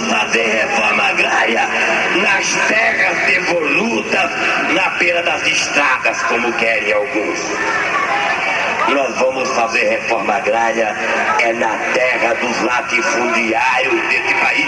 fazer reforma agrária nas terras devolutas, na beira das estradas, como querem alguns. Nós vamos fazer reforma agrária é na terra dos latifundiários desse país.